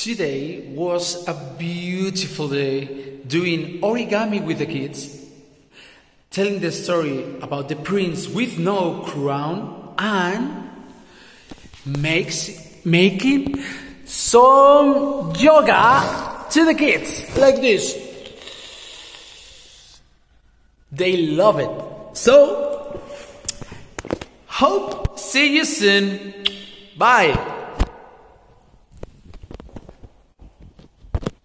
Today was a beautiful day doing origami with the kids, telling the story about the prince with no crown, and makes, making some yoga to the kids like this. They love it. So, hope see you soon. Bye.